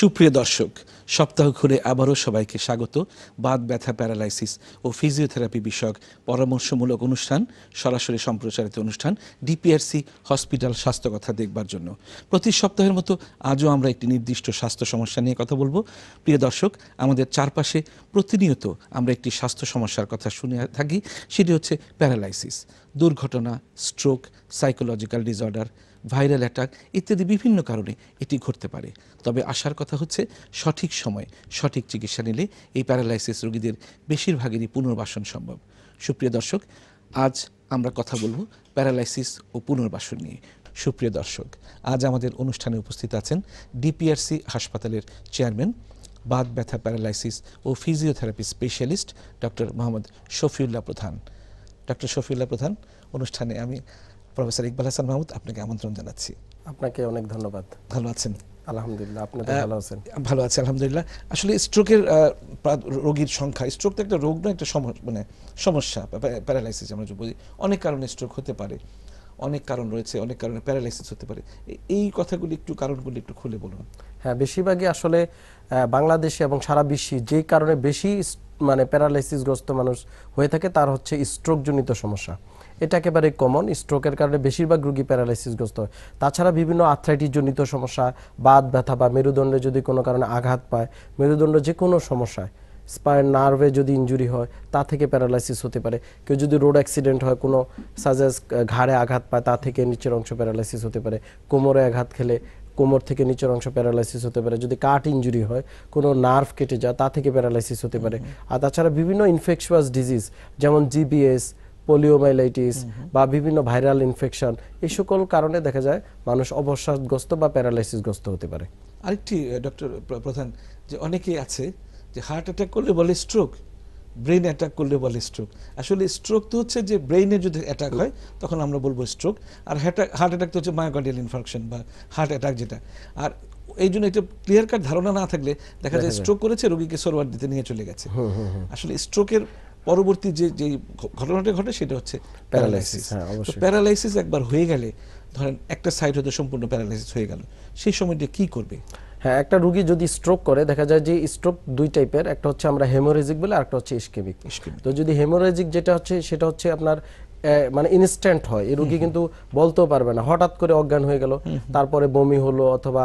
সুপ্রিয় দর্শক, সপ্তাহ ঘুরে আবারও সবাইকে স্বাগত। বাত ব্যথা, প্যারালাইসিস ও ফিজিওথেরাপি বিষয়ক পরামর্শমূলক অনুষ্ঠান, সরাসরি সম্প্রচারিত অনুষ্ঠান ডিপিআরসি হসপিটাল স্বাস্থ্য কথা দেখবার জন্য। প্রতি সপ্তাহের মতো আজও আমরা একটি নির্দিষ্ট স্বাস্থ্য সমস্যা নিয়ে কথা বলব। প্রিয় দর্শক, আমাদের চারপাশে প্রতিনিয়ত আমরা একটি স্বাস্থ্য সমস্যার কথা শুনে থাকি, সেটি হচ্ছে প্যারালাইসিস। দুর্ঘটনা, stroke psychological disorder viral attack ইত্যাদি বিভিন্ন কারণে এটি ঘটতে পারে। তবে আসার কথা হচ্ছে, সঠিক সময়ে সঠিক চিকিৎসা নিলে এই প্যারালাইসিস রোগীদের বেশিরভাগেরই পুনর্বাসন সম্ভব। সুপ্রিয় দর্শক, আজ আমরা কথা বলব প্যারালাইসিস ও পুনর্বাসন নিয়ে। সুপ্রিয় দর্শক, আজ আমাদের অনুষ্ঠানে উপস্থিত আছেন ডিপিআরসি হাসপাতালের চেয়ারম্যান, বাত ব্যথা প্যারালাইসিস ও physiotherapy specialist doctor Mohammad Shafiullah Pradhan. Doctor Shafiullah প্রধান, অনুষ্ঠানে আমি প্রফেসর ইকবাল হাসান মাহমুদ আপনাকে আমন্ত্রণ জানাচ্ছি। আপনাকে অনেক ধন্যবাদ। ভালো আছেন? আলহামদুলিল্লাহ আপনাদের ভালো আছেন। ভালো আছে আলহামদুলিল্লাহ। আসলে স্ট্রোকের রোগীর সংখ্যা স্ট্রোক তো একটা রোগ না একটা মানে সমস্যা প্যারালাইসিস আমরা বলি। অনেক কারণে স্ট্রোক হতে পারে অনেক কারণ রয়েছে অনেক কারণে প্যারালাইসিস হতে পারে। এই কথাগুলি একটু কারণগুলি একটু খুলে বলুন। হ্যাঁ বেশিরভাগই আসলে বাংলাদেশে এবং সারা বিশ্বে যে কারণে বেশি মানে প্যারালাইসিসগ্রস্ত মানুষ হয়ে থাকে তার হচ্ছে স্ট্রোকজনিত সমস্যা। এটা একেবারে কমন স্ট্রোকের কারণে বেশিরভাগ রোগী প্যারালাইসিসগ্রস্ত হয়। তাছাড়া বিভিন্ন আর্থ্রাইটিস জনিত সমস্যা, বাত, ব্যথা বা মেরুদণ্ডে যদি কোনো কারণে আঘাত পায়, মেরুদণ্ড যে কোনো সমস্যায় স্পাইন নার্ভে যদি ইনজুরি হয়, তা থেকে প্যারালাইসিস হতে পারে। কেউ যদি রোড অ্যাক্সিডেন্ট হয়, কোনো সাজেস ঘাড়ে আঘাত পায়, তা থেকে নিচের অংশ প্যারালাইসিস হতে পারে। কোমরে আঘাত খেলে কোমর থেকে নিচের অংশ প্যারালাইসিস হতে পারে। যদি কাট ইনজুরি হয়, কোনো নার্ভ কেটে যায়, তা থেকে প্যারালাইসিস হতে পারে। আর তাছাড়া বিভিন্ন ইনফেকশাস ডিজিজ যেমন জিবিএস পোলিওমাইলাইটিস বা বিভিন্ন ভাইরাল ইনফেকশন এই সকল কারণে দেখা যায় মানুষ অবসাদগ্রস্ত বা প্যারালাইসিসগ্রস্ত হতে পারে। আরেকটি ডক্টর প্রধান যে অনেকেই আছে যে হার্ট অ্যাটাক করলে বলে স্ট্রোক ব্রেন অ্যাটাক করলে বলে স্ট্রোক আসলে স্ট্রোক তো হচ্ছে যে ব্রেইনে যদি অ্যাটাক হয় তখন আমরা বলব স্ট্রোক আর হার্ট অ্যাটাক তো হচ্ছে মায়োকার্ডিয়াল ইনফার্কশন বা হার্ট অ্যাটাক যেটা। আর এই জন্য এটা ক্লিয়ার কাট ধারণা না থাকলে দেখা যায় স্ট্রোক করেছে রোগীকে সরোয়ার দিতে নিয়ে চলে গেছে। আসলে স্ট্রোকের পরবর্তী যে যে ঘটনাটা ঘটে সেটা হচ্ছে প্যারালাইসিস। হ্যাঁ, অবশ্যই। প্যারালাইসিস একবার হয়ে গেলে ধরেন একটা সাইড হয়তো সম্পূর্ণ প্যারালাইসিস হয়ে গেল সেই সময়টা কি করবে? হ্যাঁ একটা রুগী যদি স্ট্রোক করে দেখা যায় যে স্ট্রোক দুই টাইপের একটা হচ্ছে আমরা হেমোরেজিক বলে আর একটা হচ্ছে ইস্কেমিক। তো যদি হেমোরেজিক যেটা হচ্ছে সেটা হচ্ছে আপনার মানে ইনস্ট্যান্ট হয়। এই রুগী কিন্তু বলতেও পারবে না। হঠাৎ করে অজ্ঞান হয়ে গেল তারপরে বমি হলো অথবা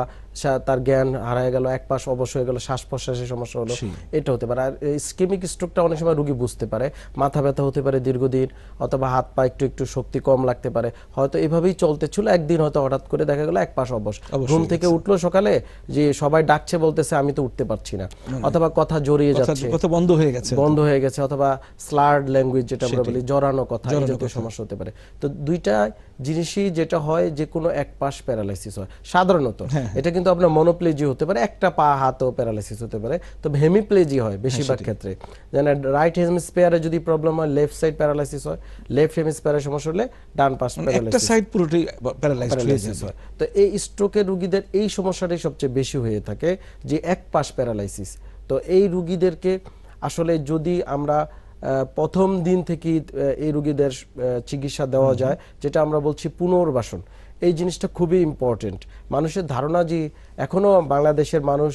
তার জ্ঞান হারায় গেল এক পাশ অবশ হয়ে গেল শ্বাস প্রশ্বাসের সমস্যা হলো। এটা হতে পারে। আর স্কিমিক স্ট্রোকটা অনেক সময় রুগী বুঝতে পারে। মাথা ব্যথা হতে পারে দীর্ঘদিন অথবা হাত পা একটু একটু শক্তি কম লাগতে পারে। হয়তো এভাবেই চলতে ছিল একদিন হয়তো হঠাৎ করে দেখা গেল এক পাশ অবশ। ঘুম থেকে উঠল সকালে যে সবাই ডাকছে বলতেছে আমি তো উঠতে পারছি না। অথবা কথা জড়িয়ে যাচ্ছে। কথা বন্ধ হয়ে গেছে। বন্ধ হয়ে গেছে অথবা স্লার্ড ল্যাঙ্গুয়েজ যেটা আমরা বলি জড়ানো কথা এই জাতীয় সমস্যা হতে পারে। তো দুইটা জিনিসই যেটা হয় যে কোনো এক পাশ প্যারালাইসিস হয়। সাধারণত হ্যাঁ, এটা কিন্তু আপনার মনোপ্লেজি হতে পারে একটা পা হাতও প্যারালাইসিস হতে পারে। তবে হেমিপ্লেজি হয় হ্যাঁ, বেশিরভাগ ক্ষেত্রে। যেন রাইট হেমিস্ফিয়ারে যদি প্রবলেম হয় লেফট সাইড প্যারালাইসিস হয় লেফট হেমিস্ফিয়ারের সমস্যা হলে ডান পাশ মানে একটা সাইড পুরোটাই প্যারালাইসিস হয় তো এই স্ট্রোকের রুগীদের এই সমস্যাটাই সবচেয়ে বেশি হয়ে থাকে যে এক পাশ প্যারালাইসিস তো এই রুগীদেরকে আসলে যদি আমরা প্রথম দিন থেকেই এই রুগীদের চিকিৎসা দেওয়া যায় যেটা আমরা বলছি পুনর্বাসন। এই জিনিসটা খুবই ইম্পর্টেন্ট মানুষের ধারণা যে এখনও বাংলাদেশের মানুষ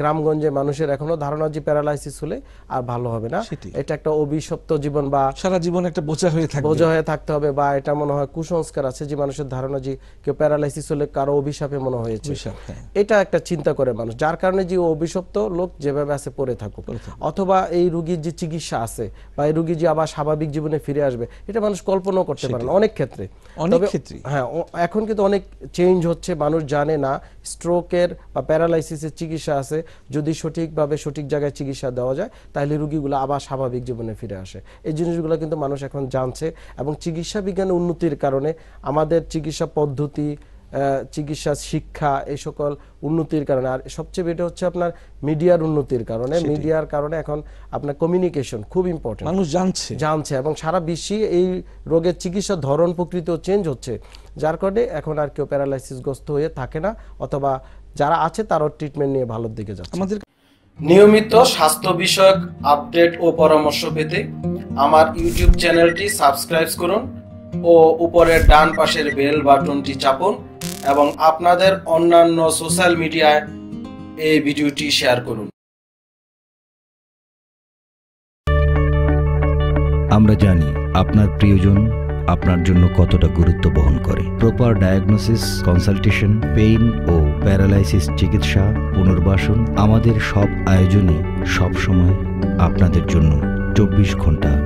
গ্রামগঞ্জে মানুষের এখনও ধারণা যে প্যারালাইসিস হলে আর ভালো হবে না। এটা একটা অভিশপ্ত জীবন বা সারা জীবন একটা বোঝা হয়ে থাকবে। বোঝা হয়ে থাকতে হবে বা এটা মনে হয় কুসংস্কার আছে যে মানুষের ধারণা যে কেউ প্যারালাইসিস হলে কারও অভিশাপে মনে হয়েছে। হ্যাঁ। এটা একটা চিন্তা করে মানুষ যার কারণে যে অভিশপ্ত লোক যেভাবে আছে পড়ে থাকুক। অথবা এই রুগীর যে চিকিৎসা আছে বা এই রুগী যে আবার স্বাভাবিক জীবনে ফিরে আসবে এটা মানুষ কল্পনাও করতে পারে না অনেক ক্ষেত্রে। অনেক ক্ষেত্রেই। হ্যাঁ এখন কিন্তু অনেক চেঞ্জ হচ্ছে মানুষ জানে না স্ট্রোকের বা প্যারালাইসিসের চিকিৎসা আছে, যদি সঠিকভাবে সঠিক জায়গায় চিকিৎসা দেওয়া যায়, তাহলে রুগীগুলো আবার স্বাভাবিক জীবনে ফিরে আসে। এই জিনিসগুলো কিন্তু মানুষ এখন জানছে এবং চিকিৎসা বিজ্ঞানের উন্নতির কারণে আমাদের চিকিৎসা পদ্ধতি চিকিৎসা শিক্ষা এই সকল উন্নতির কারণে। আর সবচেয়ে বেটা হচ্ছে আপনার মিডিয়ার উন্নতির কারণে। মিডিয়ার কারণে এখন আপনার কমিউনিকেশন খুব ইম্পর্টেন্ট মানুষ জানছে। জানছে এবং সারা বিশ্বে এই রোগের চিকিৎসার ধরন প্রকৃত চেঞ্জ হচ্ছে। যার কারণে এখন আর কেউ প্যারালাইসিসগ্রস্ত হয়ে থাকে না অথবা যারা আছে তারও ট্রিটমেন্ট নিয়ে ভালোর দিকে যাচ্ছে। আমাদের নিয়মিত স্বাস্থ্য বিষয়ক আপডেট ও পরামর্শ পেতে আমার ইউটিউব চ্যানেলটি সাবস্ক্রাইব করুন ও উপরের ডান পাশের বেল বাটনটি চাপুন। এবং আপনাদের অন্যান্য সোশ্যাল মিডিয়ায় এই ভিডিওটি শেয়ার করুন। আমরা জানি আপনার প্রিয়জন আপনার জন্য কতটা গুরুত্ব বহন করে। প্রপার ডায়াগনোসিস কনসালটেশন পেইন ও প্যারালাইসিস চিকিৎসা, পুনর্বাসন আমাদের সব আয়োজনই সবসময় আপনাদের জন্য চব্বিশ ঘণ্টা